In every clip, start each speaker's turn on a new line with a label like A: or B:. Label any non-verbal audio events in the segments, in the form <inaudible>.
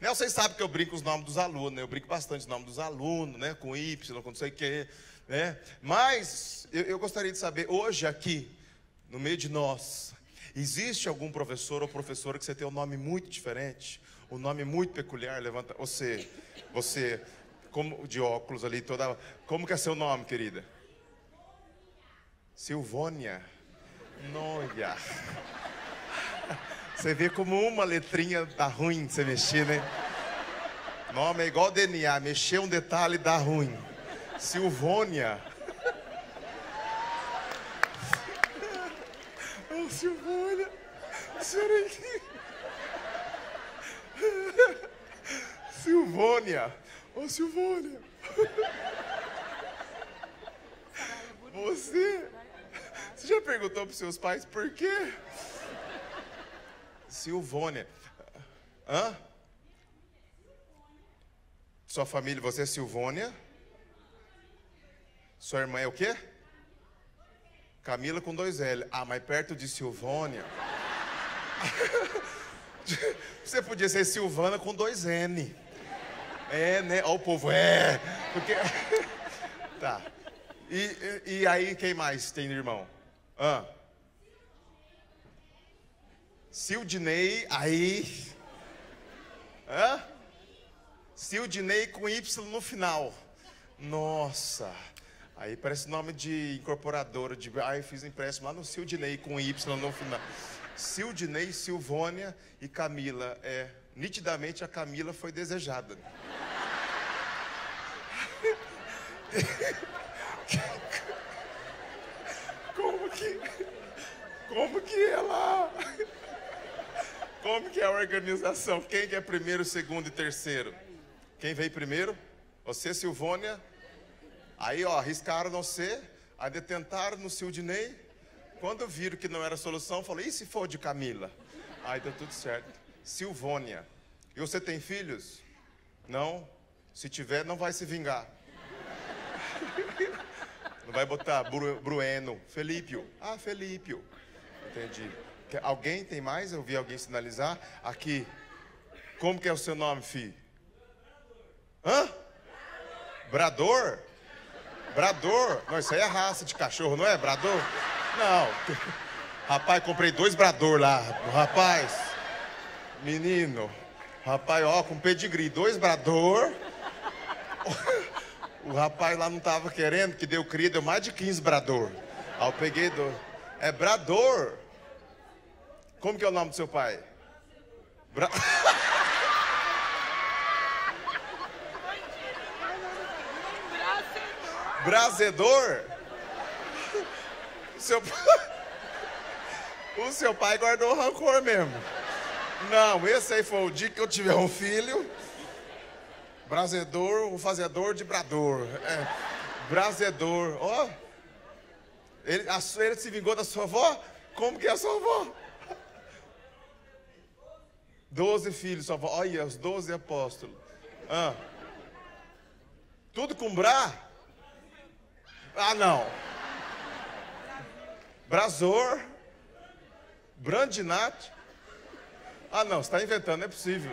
A: Né, vocês sabem que eu brinco os nomes dos alunos, né? Eu brinco bastante os nomes dos alunos, né? Com Y, com não sei o quê, né? Mas eu, eu gostaria de saber, hoje aqui, no meio de nós, existe algum professor ou professora que você tem um nome muito diferente? Um nome muito peculiar? Levanta, você, você, como de óculos ali, toda. Como que é seu nome, querida? Silvônia. Noia. <laughs> Você vê como uma letrinha dá ruim de você mexer, né? Nome é igual DNA, mexer um detalhe dá ruim. Silvônia. <laughs> Oh, Silvônia. Senhora <laughs> Silvônia. Ô, Silvônia. Você. Você já perguntou para seus pais por quê? Silvônia. Hã? Sua família, você é Silvônia? Sua irmã é o quê? Camila com dois L. Ah, mas perto de Silvônia. <laughs> Você podia ser Silvana com dois N. É, né? Ó, o povo, é. Porque... <laughs> Tá. E, e, e aí, quem mais tem irmão? Hã? Sildney, aí. Hã? Sildney com Y no final. Nossa. Aí parece nome de incorporadora. De... Ai, fiz empréstimo lá no Sildney com Y no final. Sildney, Silvônia e Camila. É, nitidamente a Camila foi desejada. <laughs> Como que. Como que ela. Como que é a organização? Quem que é primeiro, segundo e terceiro? Quem veio primeiro? Você, Silvônia? Aí, ó, arriscaram você, aí tentaram no Sildney. Quando viram que não era solução, falou, e se for de Camila? Aí deu tudo certo. Silvônia. E você tem filhos? Não? Se tiver, não vai se vingar. <laughs> Não vai botar Bru Brueno, Felípio. Ah, Felípio. Entendi. Alguém tem mais? Eu vi alguém sinalizar. Aqui. Como que é o seu nome, filho? Hã? Brador? Brador? Não, isso aí é raça de cachorro, não é? Brador? Não. <laughs> Rapaz, comprei dois Brador lá. Rapaz. Menino. Rapaz, ó, com pedigree. Dois Brador. <laughs> O rapaz lá não tava querendo, que deu cria, deu mais de 15 Brador. Aí eu peguei do. É Brador. Como que é o nome do seu pai? Bra... <laughs> Brazedor? O seu... <laughs> o seu pai guardou rancor mesmo. Não, esse aí foi o dia que eu tiver um filho. Brazedor, o fazedor de brador. É, brazedor. Ó. Oh. Ele, ele se vingou da sua avó? Como que é a sua avó? Doze filhos, avó. Olha, os doze apóstolos. Ah. Tudo com bra? Ah, não. Brazor. Brandinat. Ah, não, você está inventando, não é possível.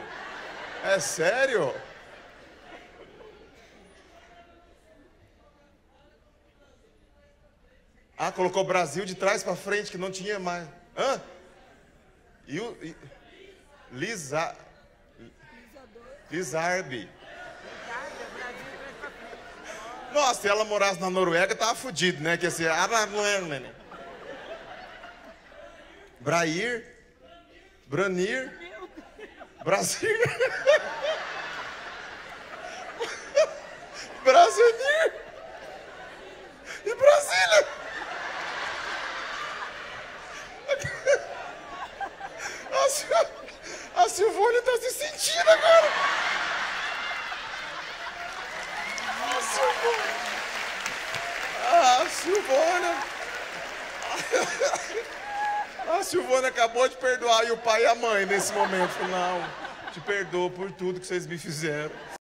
A: É sério? Ah, colocou Brasil de trás para frente, que não tinha mais. Hã? E o. E... Lisa... Lizarbe. Nossa, se ela morasse na Noruega, tava fudido, né? Que assim, né? Brair, Branir, Brasil. <laughs> Brasil e Brasília. A Silvônia está se sentindo agora. A Silvônia. A Silvônia. A Silvônia acabou de perdoar e o pai e a mãe nesse momento. Não, te perdoo por tudo que vocês me fizeram.